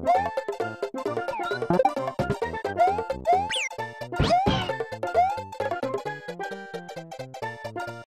Bye.